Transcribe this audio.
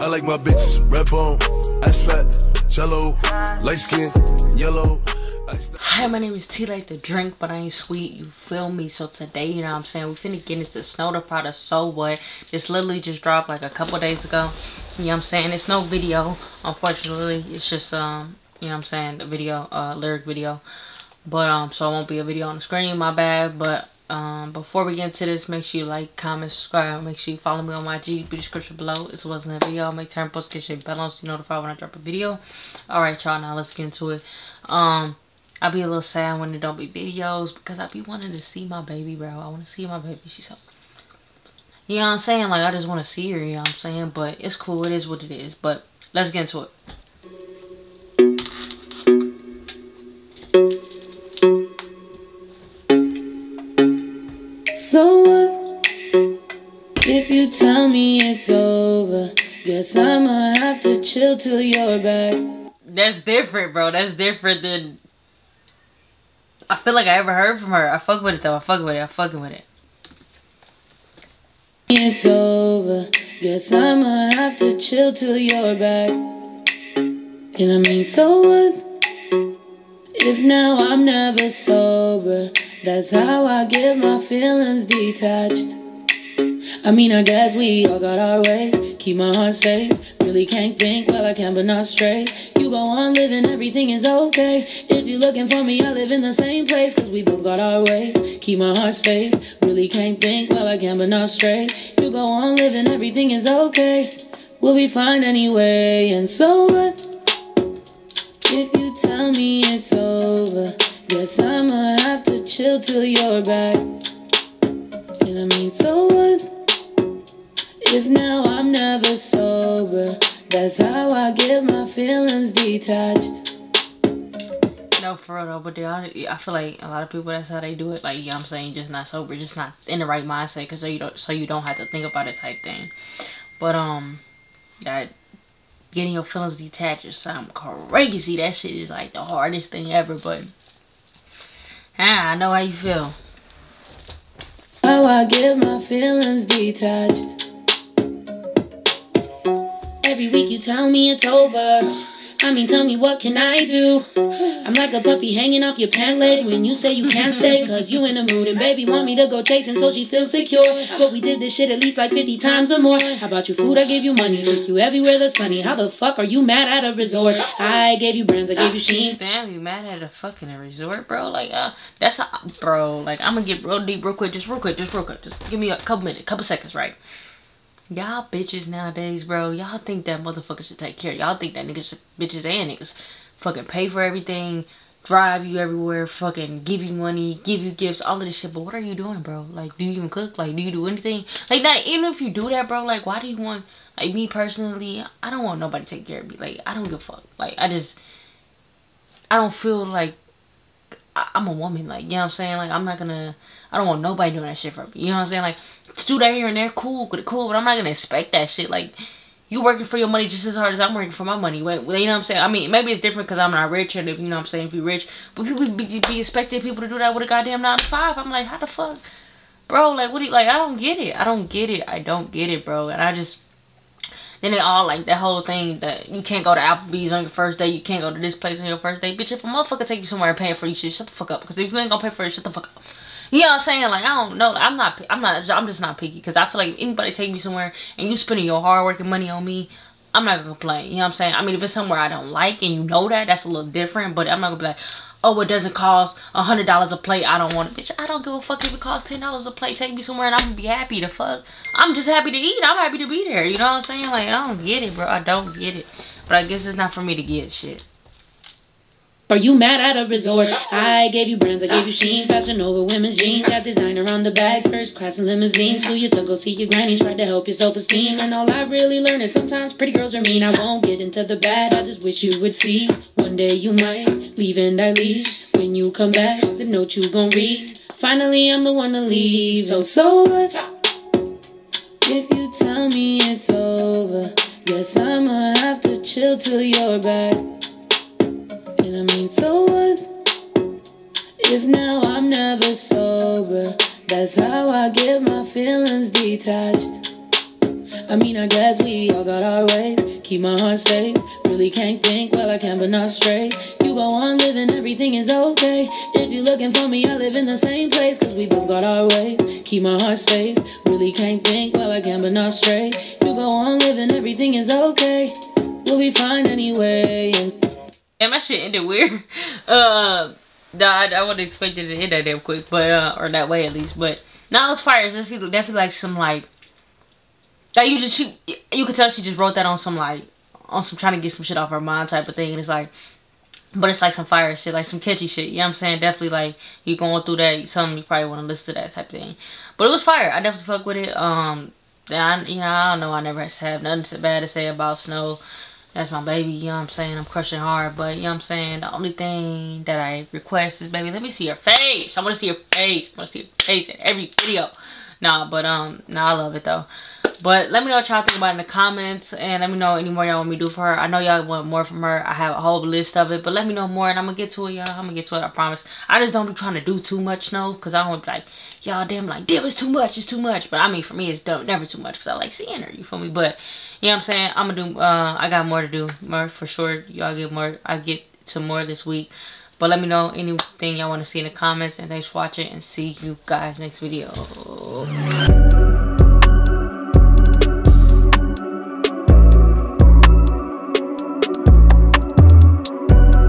I like my bitches red bone, ass fat, jello, light skin, yellow. Hi, my name is T like the drink, but I ain't sweet. You feel me? So today, you know what I'm saying, we finna get into Snow Tha Product So What. This literally just dropped like a couple days ago. You know what I'm saying? It's no video, unfortunately. It's just, um, you know what I'm saying, the video, uh, lyric video. But, um, so it won't be a video on the screen, my bad. But, um, before we get into this, make sure you like, comment, subscribe. Make sure you follow me on my G, be description below. This wasn't a video. Make turn your bell on so you notified when I drop a video. Alright, y'all, now let's get into it. Um, I be a little sad when there don't be videos because I be wanting to see my baby, bro. I want to see my baby. She's so... You know what I'm saying? Like, I just want to see her, you know what I'm saying? But it's cool. It is what it is. But let's get into it. I'ma have to chill till you're back. That's different, bro. That's different than I feel like I ever heard from her. I fuck with it though. I fuck with it. I fucking with it. It's over. Guess I'ma have to chill till you're back. And I mean, so what? If now I'm never sober, that's how I get my feelings detached. I mean, I guess we all got our ways. Keep my heart safe. Really can't think, well, I can, but not straight. You go on living, everything is okay. If you're looking for me, I live in the same place, cause we both got our ways. Keep my heart safe. Really can't think, well, I can, but not straight. You go on living, everything is okay. We'll be fine anyway, and so what? If you tell me it's over, guess I'ma have to chill till you're back. That's how I get my feelings detached. No, for real though, but they are, I feel like a lot of people that's how they do it. Like, yeah, I'm saying, just not sober, just not in the right mindset, cause so you don't, so you don't have to think about it type thing. But um, that getting your feelings detached is something crazy. That shit is like the hardest thing ever. But ah, I know how you feel. How I get my feelings detached. Every week you tell me it's over. I mean, tell me what can I do? I'm like a puppy hanging off your pant leg when you say you can't stay cause you in the mood and baby want me to go chasing so she feels secure. But we did this shit at least like 50 times or more. How about you food? I gave you money. Took you everywhere that's sunny. How the fuck are you mad at a resort? I gave you brands. I gave you sheen. Damn, you mad at a fucking resort, bro? Like, uh, that's a, bro. Like, I'm gonna get real deep real quick. Just real quick. Just real quick. Just give me a couple minutes, couple seconds, right? Y'all bitches nowadays, bro. Y'all think that motherfucker should take care. Y'all think that niggas should, bitches and niggas fucking pay for everything, drive you everywhere, fucking give you money, give you gifts, all of this shit. But what are you doing, bro? Like, do you even cook? Like, do you do anything? Like, not even if you do that, bro. Like, why do you want? Like, me personally, I don't want nobody to take care of me. Like, I don't give a fuck. Like, I just, I don't feel like I'm a woman. Like, you know what I'm saying? Like, I'm not gonna. I don't want nobody doing that shit for me. You know what I'm saying? Like, to do that here and there, cool, cool, but I'm not gonna expect that shit. Like, you working for your money just as hard as I'm working for my money. Wait, you know what I'm saying? I mean, maybe it's different because I'm not rich, and if you know what I'm saying, if you're rich, but people be, be expecting people to do that with a goddamn nine to five. I'm like, how the fuck, bro? Like, what do you like? I don't get it. I don't get it. I don't get it, bro. And I just. Then they all like that whole thing that you can't go to Applebee's on your first day, you can't go to this place on your first day. Bitch, if a motherfucker take you somewhere and pay for you shit, shut the fuck up. Because if you ain't gonna pay for it, shut the fuck up. You know what I'm saying? Like, I don't know. I'm not, I'm not, I'm just not picky. Because I feel like anybody take me somewhere and you spending your hard working money on me, I'm not to complain. You know what I'm saying? I mean, if it's somewhere I don't like and you know that, that's a little different. But I'm not to be like, oh, it doesn't cost a $100 a plate. I don't want it. Bitch, I don't give a fuck if it costs $10 a plate. Take me somewhere and I'm going to be happy to fuck. I'm just happy to eat. I'm happy to be there. You know what I'm saying? Like, I don't get it, bro. I don't get it. But I guess it's not for me to get shit. Are you mad at a resort? I gave you brands, I gave you sheen, fashion over women's jeans, got designer on the bag, first class and limousines, flew you to go see your grannies, tried to help your self-esteem, and all I really learned is sometimes pretty girls are mean. I won't get into the bad, I just wish you would see. One day you might leave and I leave. When you come back, the note you gon' read. Finally, I'm the one to leave. So, so what? If you tell me it's over, guess I'ma have to chill till you're back. And I mean, so what? If now I'm never sober, that's how I get my feelings detached. I mean, I guess we all got our ways. Keep my heart safe. Really can't think, well, I can, but not straight. You go on living, everything is okay. If you're looking for me, I live in the same place, cause we both got our ways. Keep my heart safe. Really can't think, well, I can, but not straight. You go on living, everything is okay. We'll be fine anyway. And my shit ended weird. Uh, no, I, I would have expected it to end that damn quick, but uh, or that way at least. But now it's fire. It's definitely like some like like you just she, you could tell she just wrote that on some like on some trying to get some shit off her mind type of thing. And it's like, but it's like some fire shit, like some catchy shit. You know what I'm saying? Definitely like you going through that, something you probably want to listen to that type of thing. But it was fire. I definitely fuck with it. Um, I, you know, I don't know. I never have nothing bad to say about Snow. That's my baby, you know what I'm saying? I'm crushing hard, but you know what I'm saying? The only thing that I request is, baby, let me see your face. I want to see your face. I want to see your face in every video. Nah, but, um, nah, I love it, though. But let me know what y'all think about in the comments. And let me know any more y'all want me to do for her. I know y'all want more from her. I have a whole list of it. But let me know more and I'm going to get to it, y'all. I'm going to get to it, I promise. I just don't be trying to do too much, no. Because I don't be like, y'all damn, like, damn, it's too much. It's too much. But I mean, for me, it's never too much. Because I like seeing her, you feel me? But, you know what I'm saying? I'm going to do, uh, I got more to do. More for sure. Y'all get more, I get to more this week. But let me know anything y'all want to see in the comments. And thanks for watching. And see you guys next video.